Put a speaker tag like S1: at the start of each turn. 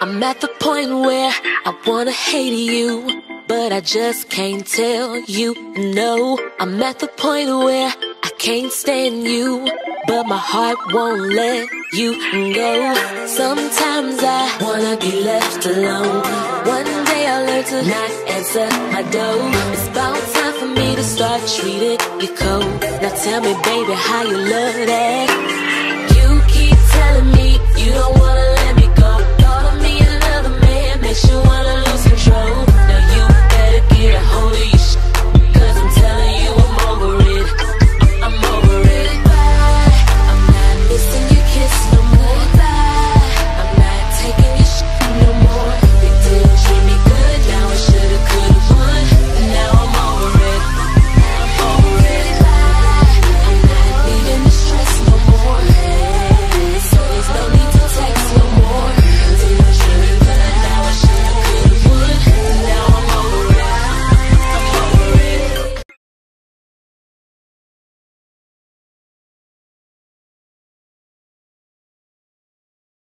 S1: I'm at the point where I wanna hate you, but I just can't tell you no. I'm at the point where I can't stand you, but my heart won't let you go. Sometimes I wanna be left alone. One day I'll learn to not answer my door. It's about time for me to start treating you cold. Now tell me, baby, how you love that?